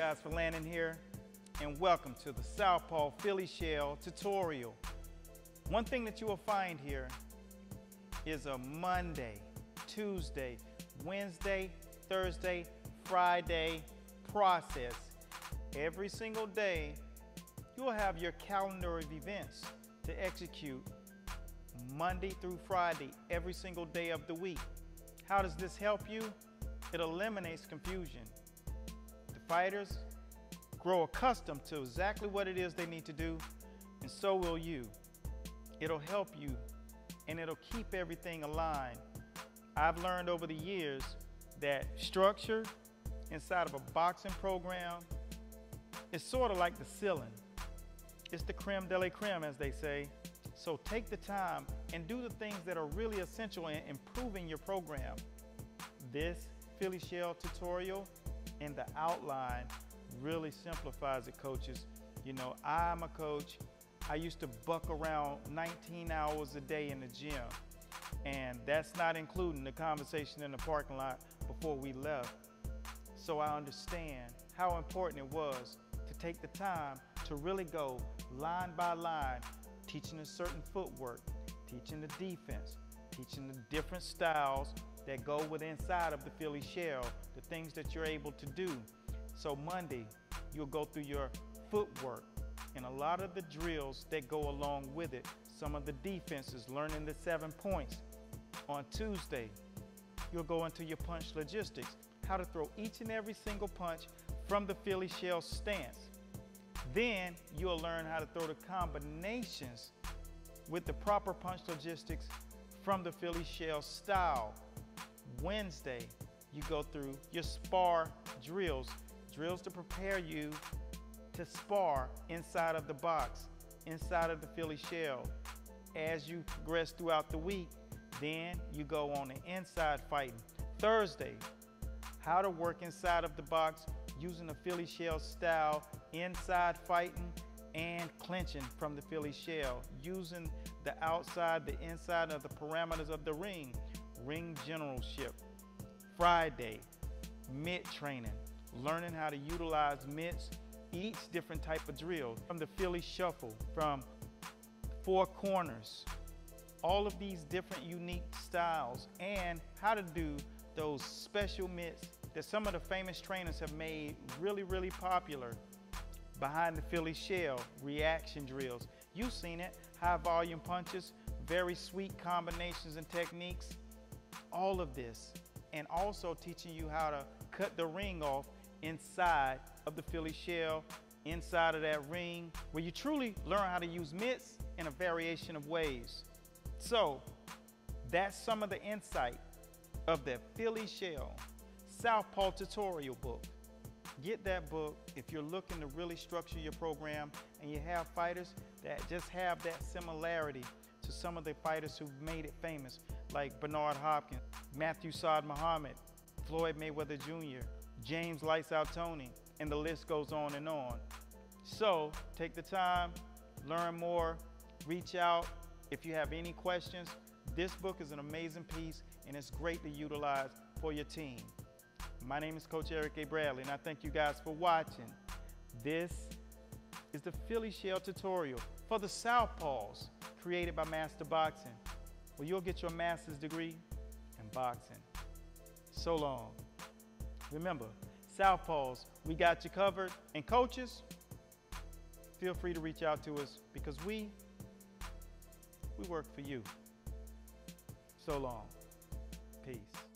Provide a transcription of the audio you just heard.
guys for landing here and welcome to the Southpaw Philly Shell tutorial. One thing that you will find here is a Monday, Tuesday, Wednesday, Thursday, Friday process. Every single day, you will have your calendar of events to execute Monday through Friday, every single day of the week. How does this help you? It eliminates confusion. Fighters grow accustomed to exactly what it is they need to do, and so will you. It'll help you and it'll keep everything aligned. I've learned over the years that structure inside of a boxing program is sort of like the ceiling. It's the creme de la creme, as they say. So take the time and do the things that are really essential in improving your program. This Philly Shell tutorial and the outline really simplifies it, coaches. You know, I'm a coach. I used to buck around 19 hours a day in the gym. And that's not including the conversation in the parking lot before we left. So I understand how important it was to take the time to really go line by line, teaching a certain footwork, teaching the defense, teaching the different styles that go with inside of the Philly shell, the things that you're able to do. So Monday, you'll go through your footwork and a lot of the drills that go along with it. Some of the defenses, learning the seven points. On Tuesday, you'll go into your punch logistics, how to throw each and every single punch from the Philly shell stance. Then you'll learn how to throw the combinations with the proper punch logistics from the Philly shell style. Wednesday, you go through your spar drills, drills to prepare you to spar inside of the box, inside of the Philly shell. As you progress throughout the week, then you go on the inside fighting. Thursday, how to work inside of the box using the Philly shell style, inside fighting and clinching from the Philly shell, using the outside, the inside of the parameters of the ring, ring generalship. Friday, mitt training, learning how to utilize mitts, each different type of drill, from the Philly shuffle, from four corners, all of these different unique styles, and how to do those special mitts that some of the famous trainers have made really, really popular behind the Philly shell, reaction drills. You've seen it, high volume punches, very sweet combinations and techniques, all of this. And also teaching you how to cut the ring off inside of the Philly shell, inside of that ring, where you truly learn how to use mitts in a variation of ways. So that's some of the insight of the Philly shell Southpaw tutorial book. Get that book if you're looking to really structure your program and you have fighters that just have that similarity to some of the fighters who've made it famous, like Bernard Hopkins, Matthew Saad Muhammad, Floyd Mayweather Jr., James Lights Out Toney, and the list goes on and on. So take the time, learn more, reach out. If you have any questions, this book is an amazing piece and it's great to utilize for your team. My name is Coach Eric A. Bradley, and I thank you guys for watching. This is the Philly Shell tutorial for the Southpaws, created by Master Boxing, where you'll get your master's degree in boxing. So long. Remember, Southpaws, we got you covered. And coaches, feel free to reach out to us because we, we work for you. So long. Peace.